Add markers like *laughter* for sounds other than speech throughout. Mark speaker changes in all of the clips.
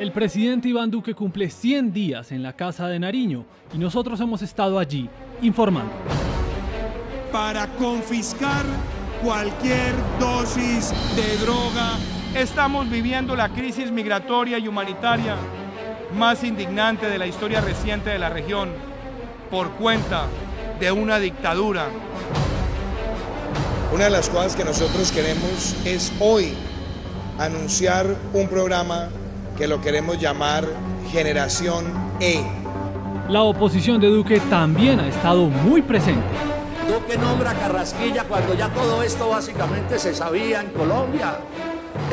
Speaker 1: El presidente Iván Duque cumple 100 días en la Casa de Nariño y nosotros hemos estado allí informando.
Speaker 2: Para confiscar cualquier dosis de droga.
Speaker 3: Estamos viviendo la crisis migratoria y humanitaria más indignante de la historia reciente de la región por cuenta de una dictadura.
Speaker 4: Una de las cosas que nosotros queremos es hoy anunciar un programa que lo queremos llamar Generación E.
Speaker 1: La oposición de Duque también ha estado muy presente.
Speaker 5: Duque nombra a Carrasquilla cuando ya todo esto básicamente se sabía en Colombia.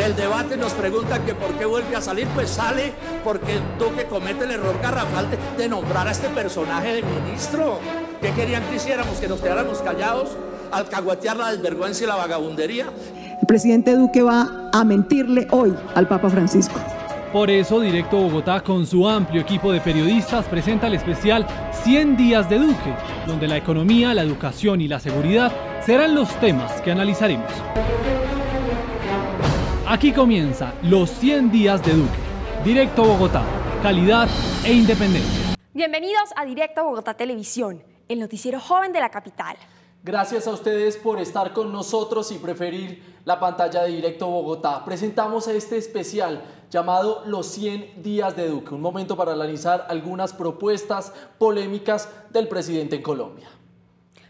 Speaker 5: El debate nos pregunta que por qué vuelve a salir, pues sale porque Duque comete el error garrafal de, nombrar a este personaje de ministro. ¿Qué querían que hiciéramos? ¿Que nos quedáramos callados? ¿Alcahuetear la desvergüenza y la vagabundería?
Speaker 6: El presidente Duque va a mentirle hoy al Papa Francisco.
Speaker 1: Por eso, Directo Bogotá, con su amplio equipo de periodistas, presenta el especial 100 días de Duque, donde la economía, la educación y la seguridad serán los temas que analizaremos. Aquí comienza los 100 días de Duque. Directo Bogotá, calidad e independencia.
Speaker 7: Bienvenidos a Directo Bogotá Televisión, el noticiero joven de la capital.
Speaker 8: Gracias a ustedes por estar con nosotros y preferir la pantalla de Directo Bogotá. Presentamos este especial llamado Los 100 días de Duque, un momento para analizar algunas propuestas polémicas del presidente en Colombia.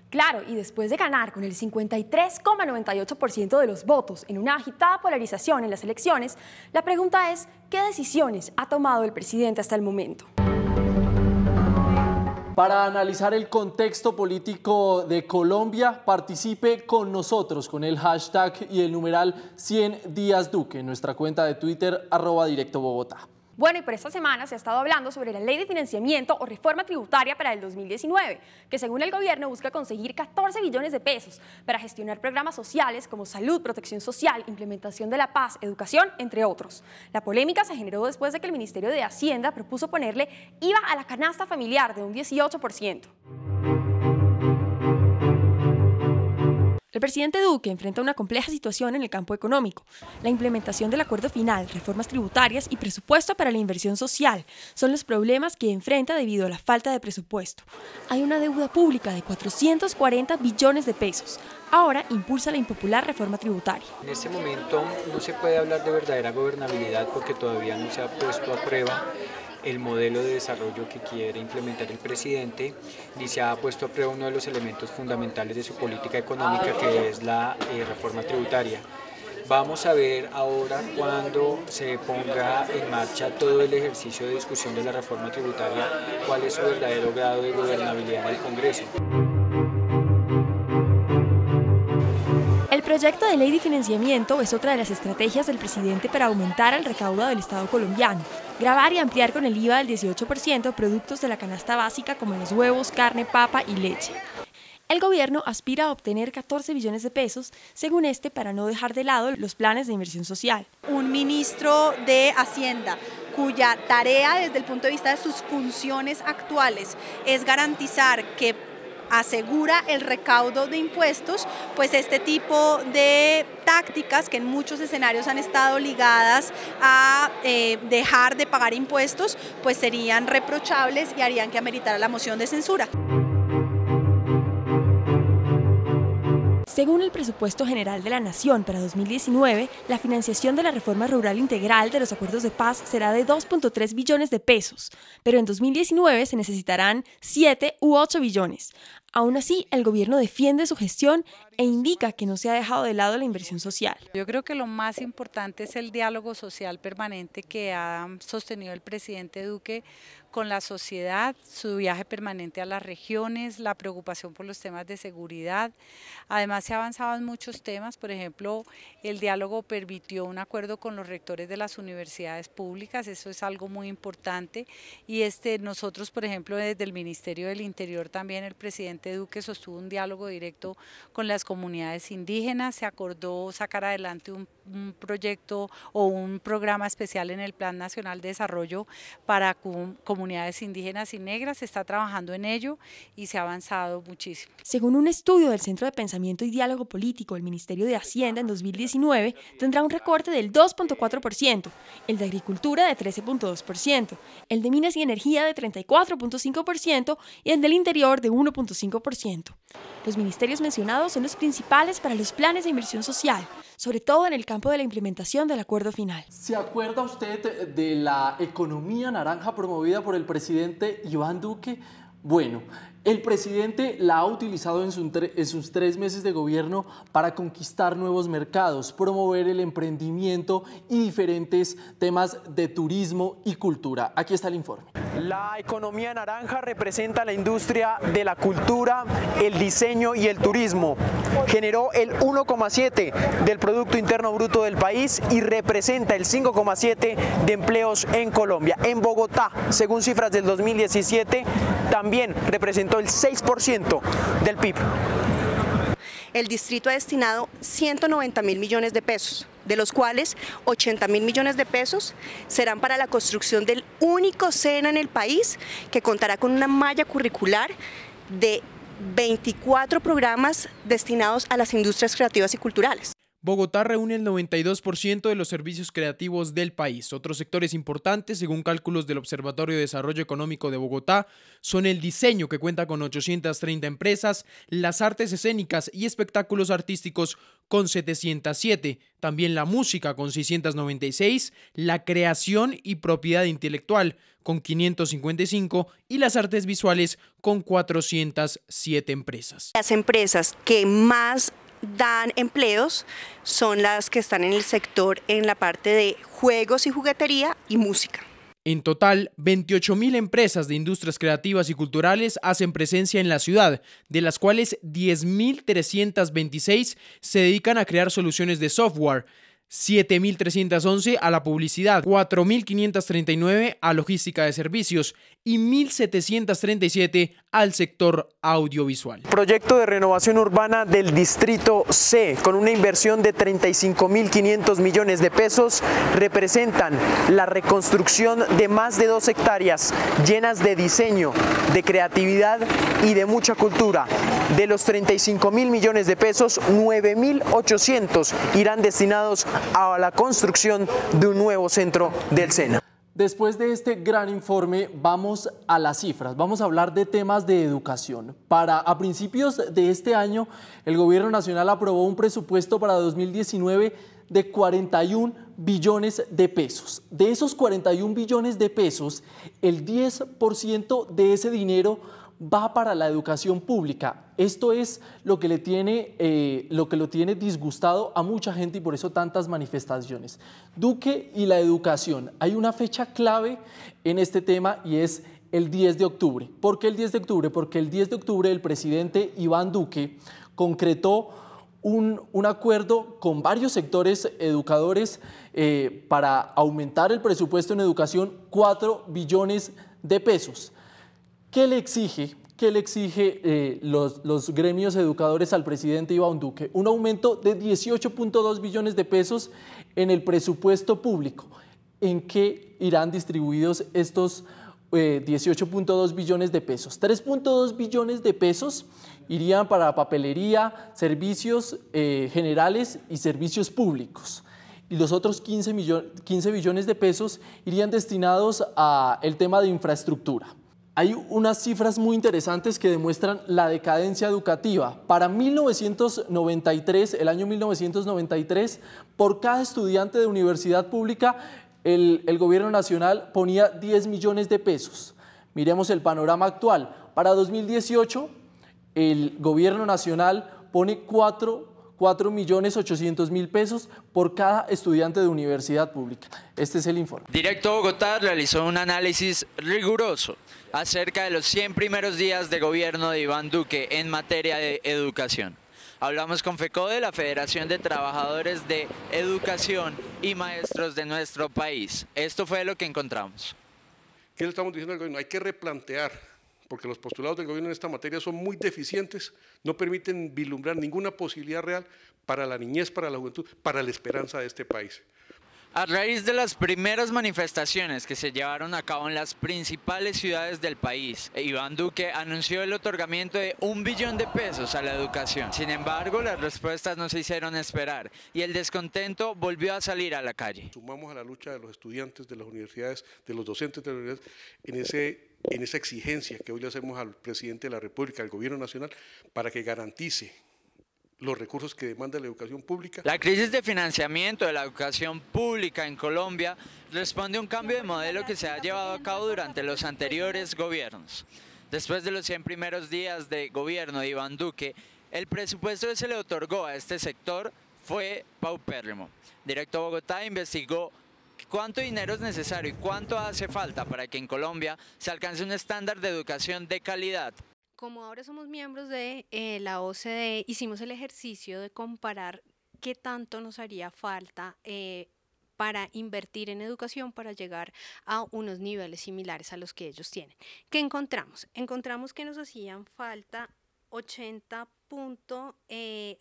Speaker 7: Claro, y después de ganar con el 53,98% de los votos en una agitada polarización en las elecciones, la pregunta es, ¿qué decisiones ha tomado el presidente hasta el momento?
Speaker 8: Para analizar el contexto político de Colombia, participe con nosotros con el hashtag y el numeral 100 días Duque en nuestra cuenta de Twitter arroba directo Bogotá.
Speaker 7: Bueno, y por esta semana se ha estado hablando sobre la ley de financiamiento o reforma tributaria para el 2019, que según el gobierno busca conseguir 14 billones de pesos para gestionar programas sociales como salud, protección social, implementación de la paz, educación, entre otros. La polémica se generó después de que el Ministerio de Hacienda propuso ponerle IVA a la canasta familiar de un 18%. El presidente Duque enfrenta una compleja situación en el campo económico. La implementación del acuerdo final, reformas tributarias y presupuesto para la inversión social son los problemas que enfrenta debido a la falta de presupuesto. Hay una deuda pública de 440 billones de pesos. Ahora impulsa la impopular reforma tributaria.
Speaker 9: En este momento no se puede hablar de verdadera gobernabilidad porque todavía no se ha puesto a prueba el modelo de desarrollo que quiere implementar el presidente y se ha puesto a prueba uno de los elementos fundamentales de su política económica que es la eh, reforma tributaria. Vamos a ver ahora cuando se ponga en marcha todo el ejercicio de discusión de la reforma tributaria cuál es su verdadero grado de gobernabilidad en el Congreso.
Speaker 7: Proyecto de ley de financiamiento es otra de las estrategias del presidente para aumentar el recaudo del Estado colombiano, grabar y ampliar con el IVA del 18% productos de la canasta básica como los huevos, carne, papa y leche. El gobierno aspira a obtener 14 billones de pesos, según este, para no dejar de lado los planes de inversión social.
Speaker 10: Un ministro de Hacienda cuya tarea desde el punto de vista de sus funciones actuales es garantizar que asegura el recaudo de impuestos, pues este tipo de tácticas que en muchos escenarios han estado ligadas a eh, dejar de pagar impuestos, pues serían reprochables y harían que ameritara la moción de censura.
Speaker 7: Según el presupuesto general de la Nación para 2019, la financiación de la reforma rural integral de los acuerdos de paz será de 2.3 billones de pesos, pero en 2019 se necesitarán 7 u 8 billones. Aún así, el gobierno defiende su gestión e indica que no se ha dejado de lado la inversión social.
Speaker 11: Yo creo que lo más importante es el diálogo social permanente que ha sostenido el presidente Duque con la sociedad, su viaje permanente a las regiones, la preocupación por los temas de seguridad. Además se ha avanzado en muchos temas, por ejemplo, el diálogo permitió un acuerdo con los rectores de las universidades públicas, eso es algo muy importante. Y este nosotros, por ejemplo, desde el Ministerio del Interior también el presidente Duque sostuvo un diálogo directo con las comunidades indígenas, se acordó sacar adelante un, proyecto o un programa especial en el Plan Nacional de Desarrollo para comunidades indígenas y negras, se está trabajando en ello y se ha avanzado muchísimo.
Speaker 7: Según un estudio del Centro de Pensamiento y Diálogo Político del Ministerio de Hacienda en 2019, tendrá un recorte del 2.4%, el de Agricultura de 13.2%, el de Minas y Energía de 34.5% y el del Interior de 1.5%. Los ministerios mencionados son los principales para los planes de inversión social, sobre todo en el campo de la implementación del acuerdo final.
Speaker 8: ¿Se acuerda usted de la economía naranja promovida por el presidente Iván Duque? Bueno, el presidente la ha utilizado en, sus tres meses de gobierno para conquistar nuevos mercados, promover el emprendimiento y diferentes temas de turismo y cultura. Aquí está el informe.
Speaker 12: La economía naranja representa la industria de la cultura, el diseño y el turismo. Generó el 1,7 del Producto Interno Bruto del país y representa el 5,7 de empleos en Colombia. En Bogotá, según cifras del 2017, también representó el 6% del PIB.
Speaker 13: El distrito ha destinado 190 mil millones de pesos, de los cuales 80 mil millones de pesos serán para la construcción del único SENA en el país que contará con una malla curricular de 24 programas destinados a las industrias creativas y culturales.
Speaker 14: Bogotá reúne el 92% de los servicios creativos del país. Otros sectores importantes, según cálculos del Observatorio de Desarrollo Económico de Bogotá, son el diseño, que cuenta con 830 empresas, las artes escénicas y espectáculos artísticos con 707, también la música con 696, la creación y propiedad intelectual con 555 y las artes visuales con 407 empresas.
Speaker 13: Las empresas que más dan empleos son las que están en el sector en la parte de juegos y juguetería y música.
Speaker 14: En total, 28.000 empresas de industrias creativas y culturales hacen presencia en la ciudad, de las cuales 10.326 se dedican a crear soluciones de software, 7.311 a la publicidad, 4.539 a logística de servicios y 1.737 al sector audiovisual.
Speaker 12: Proyecto de renovación urbana del Distrito C, con una inversión de 35.500 millones de pesos, representan la reconstrucción de más de dos hectáreas llenas de diseño, de creatividad y de mucha cultura. De los 35.000 millones de pesos, 9.800 irán destinados a la construcción de un nuevo centro del SENA.
Speaker 8: Después de este gran informe, vamos a las cifras. Vamos a hablar de temas de educación. Para a principios de este año, el Gobierno Nacional aprobó un presupuesto para 2019 de 41 billones de pesos. De esos 41 billones de pesos, el 10% de ese dinero va para la educación pública. Esto es lo que, le tiene, eh, lo que lo tiene disgustado a mucha gente y por eso tantas manifestaciones. Duque y la educación. Hay una fecha clave en este tema y es el 10 de octubre. ¿Por qué el 10 de octubre? Porque el 10 de octubre el presidente Iván Duque concretó un, acuerdo con varios sectores educadores eh, para aumentar el presupuesto en educación 4 billones de pesos. ¿Qué le exige? ¿Qué le exige eh, los, gremios educadores al presidente Iván Duque? Un aumento de 18.2 billones de pesos en el presupuesto público. ¿En qué irán distribuidos estos 18.2 eh, billones de pesos? 3.2 billones de pesos irían para papelería, servicios eh, generales y servicios públicos y los otros 15, 15 billones de pesos irían destinados al tema de infraestructura. Hay unas cifras muy interesantes que demuestran la decadencia educativa. Para 1993, el año 1993, por cada estudiante de universidad pública, el, gobierno nacional ponía 10 millones de pesos. Miremos el panorama actual. Para 2018, el gobierno nacional pone 4 4 millones 800 mil pesos por cada estudiante de universidad pública. Este es el informe.
Speaker 15: Directo Bogotá realizó un análisis riguroso acerca de los 100 primeros días de gobierno de Iván Duque en materia de educación. Hablamos con FECODE, la Federación de Trabajadores de Educación y Maestros de nuestro país. Esto fue lo que encontramos.
Speaker 16: ¿Qué le estamos diciendo al gobierno? Hay que replantear porque los postulados del gobierno en esta materia son muy deficientes, no permiten vislumbrar ninguna posibilidad real para la niñez, para la juventud, para la esperanza de este país.
Speaker 15: A raíz de las primeras manifestaciones que se llevaron a cabo en las principales ciudades del país, Iván Duque anunció el otorgamiento de un billón de pesos a la educación. Sin embargo, las respuestas no se hicieron esperar y el descontento volvió a salir a la calle.
Speaker 16: Sumamos a la lucha de los estudiantes de las universidades, de los docentes de las universidades, en, ese, en esa exigencia que hoy le hacemos al presidente de la República, al gobierno nacional, para que garantice los recursos que demanda la educación pública.
Speaker 15: La crisis de financiamiento de la educación pública en Colombia responde a un cambio de modelo que se ha llevado a cabo durante los anteriores gobiernos. Después de los 100 primeros días de gobierno de Iván Duque, el presupuesto que se le otorgó a este sector fue paupérrimo. Directo Bogotá investigó cuánto dinero es necesario y cuánto hace falta para que en Colombia se alcance un estándar de educación de calidad
Speaker 17: como ahora somos miembros de eh, la OCDE, hicimos el ejercicio de comparar qué tanto nos haría falta eh, para invertir en educación para llegar a unos niveles similares a los que ellos tienen. ¿Qué encontramos? Encontramos que nos hacían falta 80.7 eh,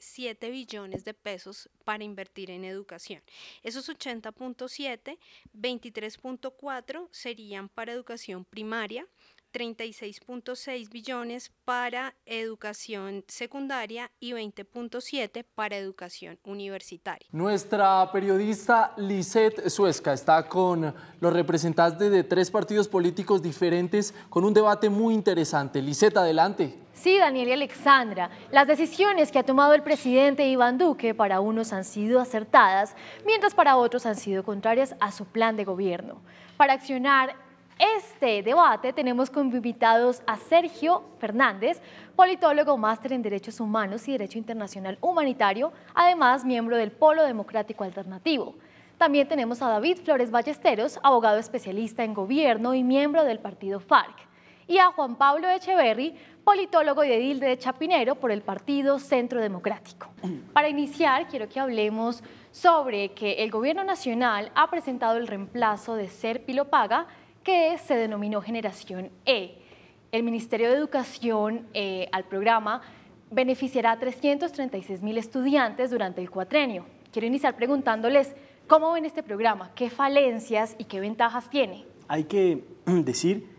Speaker 17: billones de pesos para invertir en educación. Esos 80.7, 23.4 serían para educación primaria, 36.6 billones para educación secundaria y 20.7 para educación universitaria.
Speaker 8: Nuestra periodista Lisette Suesca está con los representantes de tres partidos políticos diferentes con un debate muy interesante. Lisette, adelante.
Speaker 18: Sí, Daniel y Alexandra, las decisiones que ha tomado el presidente Iván Duque para unos han sido acertadas, mientras para otros han sido contrarias a su plan de gobierno. Para accionar este debate tenemos como invitados a Sergio Fernández, politólogo máster en Derechos Humanos y Derecho Internacional Humanitario, además miembro del Polo Democrático Alternativo. También tenemos a David Flores Ballesteros, abogado especialista en gobierno y miembro del partido FARC. Y a Juan Pablo Echeverry, politólogo y edil de Chapinero por el Partido Centro Democrático. *clears throat* Para iniciar, quiero que hablemos sobre que el Gobierno Nacional ha presentado el reemplazo de Ser Paga que se denominó Generación E. El Ministerio de Educación eh, al programa beneficiará a 336 mil estudiantes durante el cuatrenio. Quiero iniciar preguntándoles cómo ven este programa, qué falencias y qué ventajas tiene.
Speaker 19: Hay que *clears throat* decir,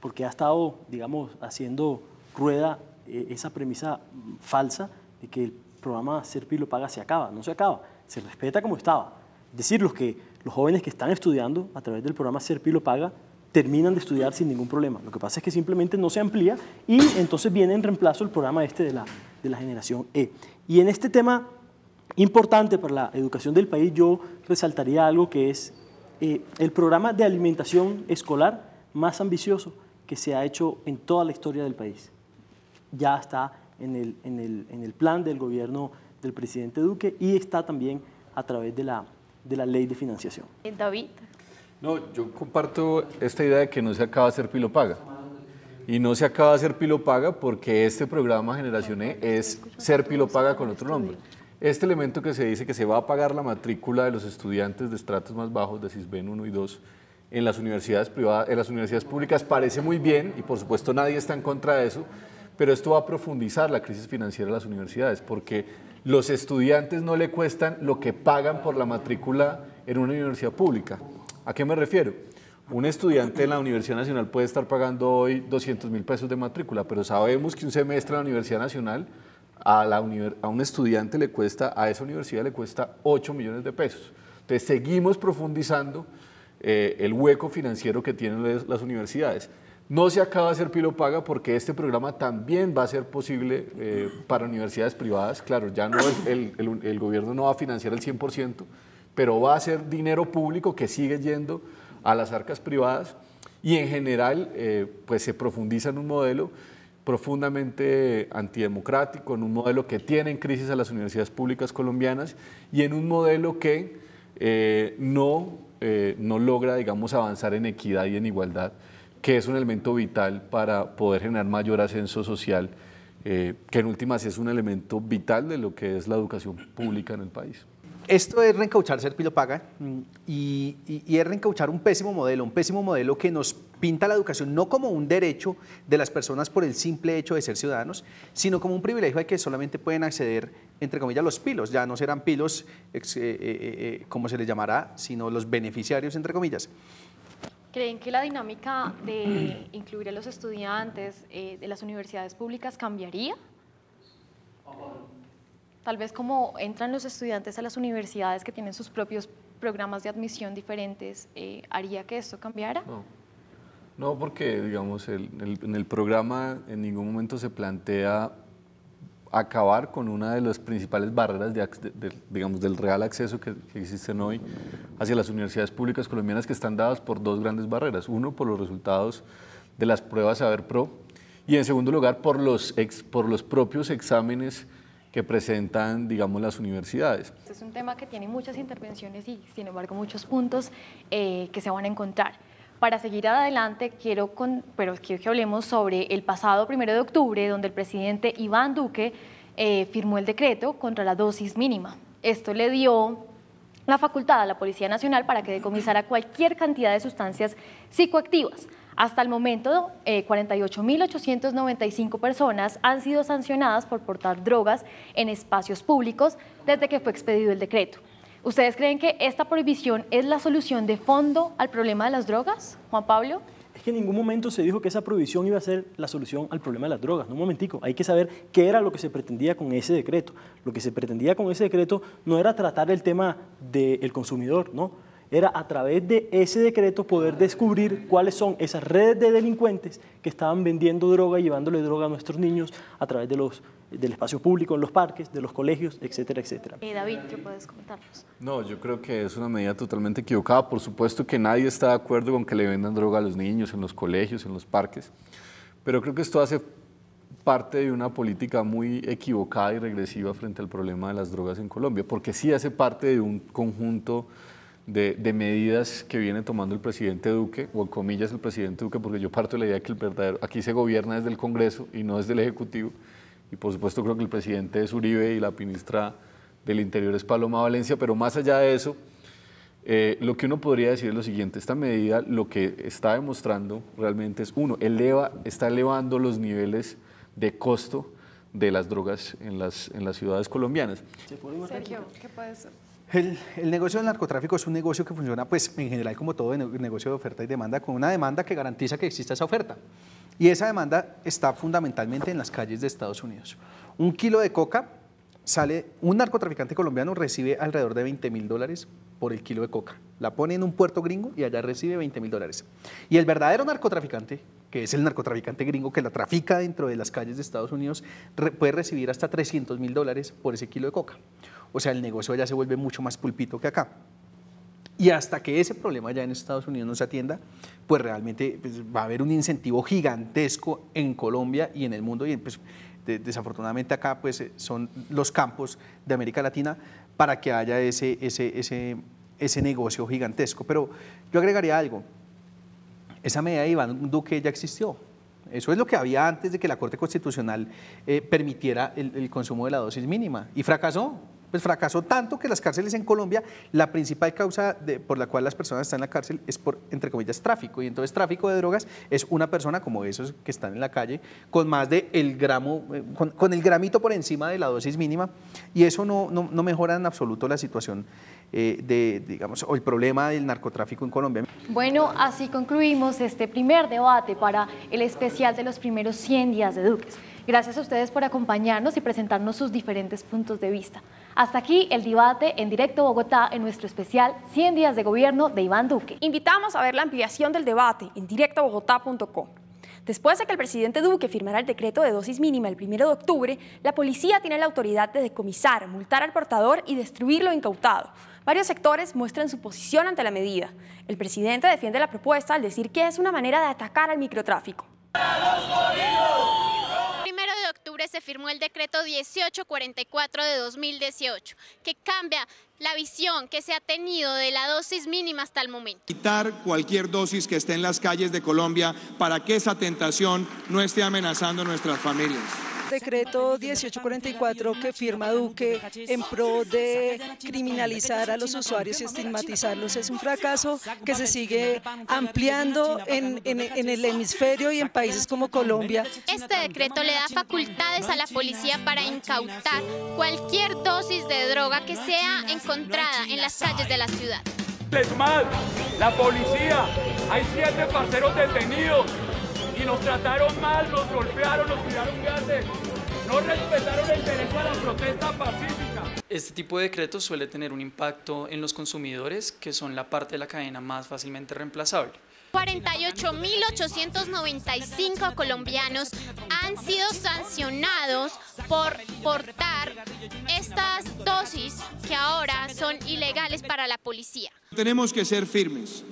Speaker 19: porque ha estado, digamos, haciendo rueda eh, esa premisa falsa de que el programa Serpi lo paga se acaba. No se acaba, se respeta como estaba. Es decir, los que los jóvenes que están estudiando a través del programa Serpi lo paga terminan de estudiar sin ningún problema. Lo que pasa es que simplemente no se amplía y entonces viene en reemplazo el programa este de la, de la generación E. Y en este tema importante para la educación del país yo resaltaría algo que es eh, el programa de alimentación escolar más ambicioso que se ha hecho en toda la historia del país. Ya está en el, en el, en el plan del gobierno del presidente Duque y está también a través de la, de la ley de financiación.
Speaker 18: David.
Speaker 20: No, yo comparto esta idea de que no se acaba de hacer pilopaga. Y no se acaba de hacer pilopaga porque este programa Generación E es ser pilopaga con otro nombre. Este elemento que se dice que se va a pagar la matrícula de los estudiantes de estratos más bajos, de CISBEN 1 y 2, en las universidades privadas, en las universidades públicas parece muy bien y por supuesto nadie está en contra de eso, pero esto va a profundizar la crisis financiera de las universidades porque los estudiantes no le cuestan lo que pagan por la matrícula en una universidad pública. ¿A qué me refiero? Un estudiante en la Universidad Nacional puede estar pagando hoy 200 mil pesos de matrícula, pero sabemos que un semestre en la Universidad Nacional a, la a un estudiante le cuesta, a esa universidad le cuesta 8 millones de pesos. Entonces seguimos profundizando eh, el hueco financiero que tienen las universidades. No se acaba de hacer pilo paga porque este programa también va a ser posible eh, para universidades privadas. Claro, ya no el, gobierno no va a financiar el 100%, pero va a ser dinero público que sigue yendo a las arcas privadas y en general eh, pues se profundiza en un modelo profundamente antidemocrático, en un modelo que tiene en crisis a las universidades públicas colombianas y en un modelo que eh, no, no logra, digamos, avanzar en equidad y en igualdad que es un elemento vital para poder generar mayor ascenso social, eh, que en últimas es un elemento vital de lo que es la educación pública en el país.
Speaker 21: Esto es ser Pilo Paga y, y, es reencauchar un pésimo modelo, un pésimo modelo que nos pinta la educación no como un derecho de las personas por el simple hecho de ser ciudadanos, sino como un privilegio al que solamente pueden acceder, entre comillas, los pilos. Ya no serán pilos, eh, eh, eh, como se les llamará, sino los beneficiarios, entre comillas.
Speaker 18: ¿Creen que la dinámica de *clears throat* incluir a los estudiantes de las universidades públicas cambiaría? Tal vez como entran los estudiantes a las universidades que tienen sus propios programas de admisión diferentes, ¿haría que esto cambiara?
Speaker 20: No, porque digamos, en el programa en ningún momento se plantea acabar con una de las principales barreras de, digamos, del real acceso que, existen hoy hacia las universidades públicas colombianas que están dadas por dos grandes barreras. Uno, por los resultados de las pruebas Saber Pro y en segundo lugar, por los, por los propios exámenes que presentan, digamos, las universidades.
Speaker 18: Este es un tema que tiene muchas intervenciones y, sin embargo, muchos puntos eh, que se van a encontrar. Para seguir adelante, quiero, pero quiero que hablemos sobre el pasado primero de octubre, donde el presidente Iván Duque eh, firmó el decreto contra la dosis mínima. Esto le dio la facultad a la Policía Nacional para que decomisara cualquier cantidad de sustancias psicoactivas. Hasta el momento, 48.895 eh, personas han sido sancionadas por portar drogas en espacios públicos desde que fue expedido el decreto. ¿Ustedes creen que esta prohibición es la solución de fondo al problema de las drogas, Juan Pablo?
Speaker 19: Es que en ningún momento se dijo que esa prohibición iba a ser la solución al problema de las drogas. No, un momentico, hay que saber qué era lo que se pretendía con ese decreto. Lo que se pretendía con ese decreto no era tratar el tema del consumidor, ¿no? era a través de ese decreto poder descubrir cuáles son esas redes de delincuentes que estaban vendiendo droga y llevándole droga a nuestros niños a través de los, del espacio público, en los parques, de los colegios, etcétera, etcétera.
Speaker 18: Eh, David, ¿qué puedes comentarnos?
Speaker 20: No, yo creo que es una medida totalmente equivocada. Por supuesto que nadie está de acuerdo con que le vendan droga a los niños en los colegios, en los parques, pero creo que esto hace parte de una política muy equivocada y regresiva frente al problema de las drogas en Colombia, porque sí hace parte de un conjunto de, medidas que viene tomando el presidente Duque, o en comillas el presidente Duque, porque yo parto de la idea que el verdadero, aquí se gobierna desde el Congreso y no desde el Ejecutivo, y por supuesto creo que el presidente es Uribe y la ministra del Interior es Paloma Valencia, pero más allá de eso, eh, lo que uno podría decir es lo siguiente, esta medida lo que está demostrando realmente es, uno, eleva, está elevando los niveles de costo de las drogas en las, en las ciudades colombianas.
Speaker 18: Sergio, ¿qué puede ser?
Speaker 21: El, negocio del narcotráfico es un negocio que funciona, pues, en general, como todo negocio de oferta y demanda, con una demanda que garantiza que exista esa oferta. Y esa demanda está fundamentalmente en las calles de Estados Unidos. Un kilo de coca sale, un narcotraficante colombiano recibe alrededor de 20 mil dólares por el kilo de coca. La pone en un puerto gringo y allá recibe 20 mil dólares. Y el verdadero narcotraficante, que es el narcotraficante gringo que la trafica dentro de las calles de Estados Unidos, puede recibir hasta 300 mil dólares por ese kilo de coca. O sea, el negocio ya se vuelve mucho más pulpito que acá. Y hasta que ese problema ya en Estados Unidos no se atienda, pues realmente pues, va a haber un incentivo gigantesco en Colombia y en el mundo. Y pues, desafortunadamente acá pues, son los campos de América Latina para que haya ese, ese, ese, ese negocio gigantesco. Pero yo agregaría algo. Esa medida de Iván Duque ya existió. Eso es lo que había antes de que la Corte Constitucional eh, permitiera el consumo de la dosis mínima. Y fracasó pues fracasó tanto que las cárceles en Colombia, la principal causa por la cual las personas están en la cárcel es por, entre comillas, tráfico. Y entonces tráfico de drogas es una persona como esos que están en la calle con más de el gramo, eh, con, el gramito por encima de la dosis mínima. Y eso no, no, mejora en absoluto la situación eh, de, digamos, o el problema del narcotráfico en Colombia.
Speaker 18: Bueno, así concluimos este primer debate para el especial de los primeros 100 días de Duques. Gracias a ustedes por acompañarnos y presentarnos sus diferentes puntos de vista. Hasta aquí el debate en directo Bogotá en nuestro especial 100 días de gobierno de Iván Duque.
Speaker 7: Invitamos a ver la ampliación del debate en directobogotá.com. Después de que el presidente Duque firmara el decreto de dosis mínima el 1 de octubre, la policía tiene la autoridad de decomisar, multar al portador y destruir lo incautado. Varios sectores muestran su posición ante la medida. El presidente defiende la propuesta al decir que es una manera de atacar al microtráfico
Speaker 22: octubre se firmó el decreto 1844 de 2018, que cambia la visión que se ha tenido de la dosis mínima hasta el momento.
Speaker 23: Quitar cualquier dosis que esté en las calles de Colombia para que esa tentación no esté amenazando nuestras familias.
Speaker 24: Decreto 1844 que firma Duque en pro de criminalizar a los usuarios y estigmatizarlos es un fracaso que se sigue ampliando en, en el hemisferio y en países como Colombia.
Speaker 22: Este decreto le da facultades a la policía para incautar cualquier dosis de droga que sea encontrada en las calles de la ciudad.
Speaker 25: mal, la policía, hay siete parceros detenidos y nos trataron mal, nos golpearon, nos tiraron gases, no respetaron el derecho a la protesta pacífica.
Speaker 26: Este tipo de decretos suele tener un impacto en los consumidores, que son la parte de la cadena más fácilmente reemplazable.
Speaker 22: 48.895 colombianos han sido sancionados por portar estas dosis que ahora son ilegales para la policía.
Speaker 23: Tenemos que ser firmes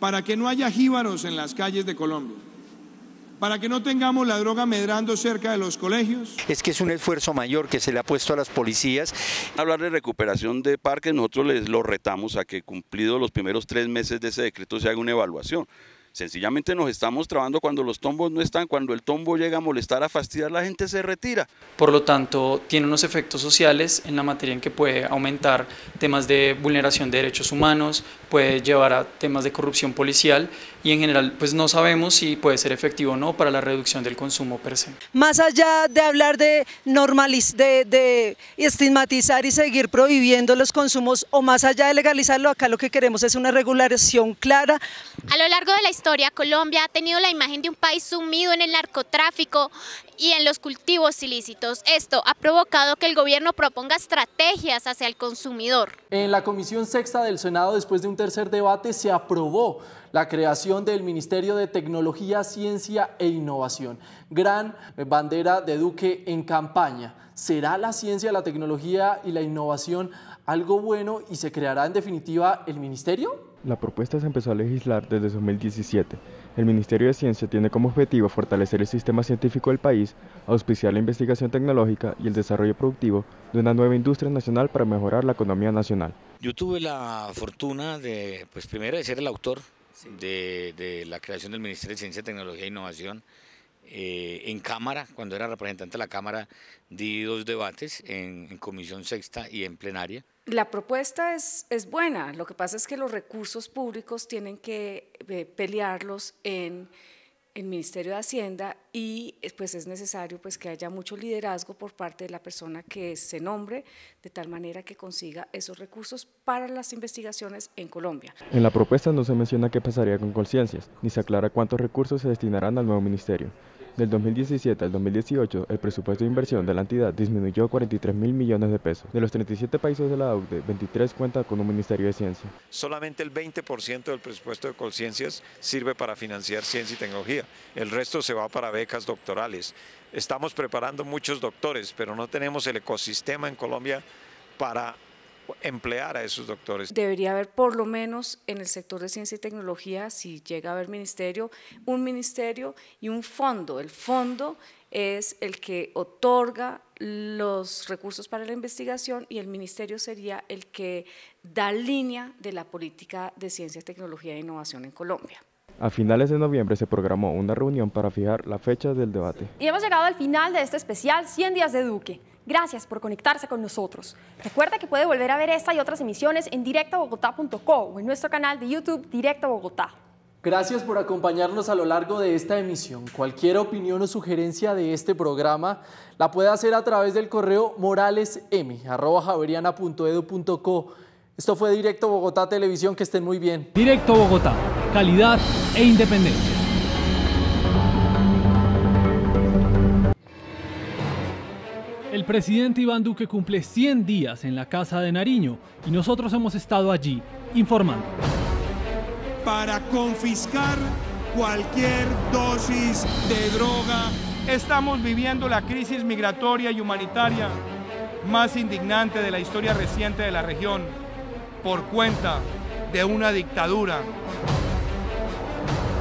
Speaker 23: para que no haya jíbaros en las calles de Colombia para que no tengamos la droga medrando cerca de los colegios?
Speaker 27: Es que es un esfuerzo mayor que se le ha puesto a las policías.
Speaker 28: Hablar de recuperación de parques, nosotros les lo retamos a que cumplidos los primeros tres meses de ese decreto se haga una evaluación. Sencillamente nos estamos trabando cuando los tombos no están, cuando el tombo llega a molestar, a fastidiar, la gente se retira.
Speaker 26: Por lo tanto, tiene unos efectos sociales en la materia en que puede aumentar temas de vulneración de derechos humanos, puede llevar a temas de corrupción policial y en general pues no sabemos si puede ser efectivo o no para la reducción del consumo per se.
Speaker 24: Más allá de hablar de normalizar, de, de estigmatizar y seguir prohibiendo los consumos o más allá de legalizarlo, acá lo que queremos es una regulación clara.
Speaker 22: A lo largo de la historia, Colombia ha tenido la imagen de un país sumido en el narcotráfico y en los cultivos ilícitos. Esto ha provocado que el gobierno proponga estrategias hacia el consumidor.
Speaker 8: En la Comisión Sexta del Senado, después de un tercer debate, se aprobó la creación del Ministerio de Tecnología, Ciencia e Innovación. Gran bandera de Duque en campaña. ¿Será la ciencia, la tecnología y la innovación algo bueno y se creará en definitiva el ministerio?
Speaker 29: La propuesta se empezó a legislar desde 2017. El Ministerio de Ciencia tiene como objetivo fortalecer el sistema científico del país, auspiciar la investigación tecnológica y el desarrollo productivo de una nueva industria nacional para mejorar la economía nacional.
Speaker 30: Yo tuve la fortuna de, pues primero de ser el autor de, la creación del Ministerio de Ciencia, Tecnología e Innovación eh, en Cámara, cuando era representante de la Cámara, di dos debates en, en Comisión Sexta y en plenaria.
Speaker 31: La propuesta es, es, buena, lo que pasa es que los recursos públicos tienen que eh, pelearlos en el Ministerio de Hacienda y eh, pues es necesario pues que haya mucho liderazgo por parte de la persona que se nombre de tal manera que consiga esos recursos para las investigaciones en Colombia.
Speaker 29: En la propuesta no se menciona qué pasaría con conciencias, ni se aclara cuántos recursos se destinarán al nuevo ministerio. Del 2017 al 2018, el presupuesto de inversión de la entidad disminuyó 43 mil millones de pesos. De los 37 países de la OCDE, 23 cuentan con un Ministerio de Ciencia.
Speaker 32: Solamente el 20% del presupuesto de Conciencias sirve para financiar ciencia y tecnología. El resto se va para becas doctorales. Estamos preparando muchos doctores, pero no tenemos el ecosistema en Colombia para emplear a esos doctores.
Speaker 31: Debería haber por lo menos en el sector de ciencia y tecnología, si llega a haber ministerio, un ministerio y un fondo. El fondo es el que otorga los recursos para la investigación y el ministerio sería el que da línea de la política de ciencia, tecnología e innovación en Colombia.
Speaker 29: A finales de noviembre se programó una reunión para fijar la fecha del debate.
Speaker 7: Y hemos llegado al final de este especial 100 días de Duque. Gracias por conectarse con nosotros. Recuerda que puede volver a ver esta y otras emisiones en directobogotá.co o en nuestro canal de YouTube Directo Bogotá.
Speaker 8: Gracias por acompañarnos a lo largo de esta emisión. Cualquier opinión o sugerencia de este programa la puede hacer a través del correo moralesm.javeriana.edu.co. Esto fue Directo Bogotá Televisión, que estén muy bien.
Speaker 1: Directo Bogotá, calidad e independencia. El presidente Iván Duque cumple 100 días en la Casa de Nariño y nosotros hemos estado allí informando.
Speaker 23: Para confiscar cualquier dosis de droga.
Speaker 25: Estamos viviendo la crisis migratoria y humanitaria más indignante de la historia reciente de la región por cuenta de una dictadura.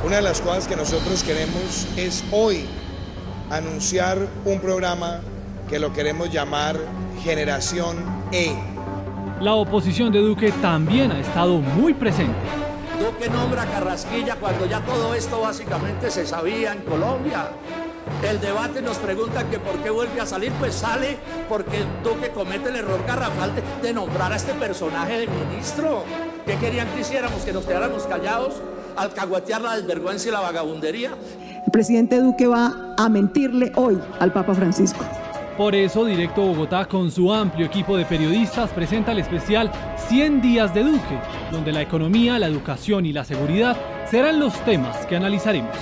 Speaker 23: Una de las cosas que nosotros queremos es hoy anunciar un programa que lo queremos llamar Generación E.
Speaker 1: La oposición de Duque también ha estado muy presente.
Speaker 5: Duque nombra Carrasquilla cuando ya todo esto básicamente se sabía en Colombia. El debate nos pregunta que por qué vuelve a salir, pues sale porque Duque comete el error garrafal de, nombrar a este personaje de ministro. ¿Qué querían que hiciéramos? ¿Que nos quedáramos callados? ¿Alcahuetear la desvergüenza y la vagabundería?
Speaker 33: El presidente Duque va a mentirle hoy al Papa Francisco.
Speaker 1: Por eso, Directo Bogotá, con su amplio equipo de periodistas, presenta el especial 100 días de Duque, donde la economía, la educación y la seguridad serán los temas que analizaremos.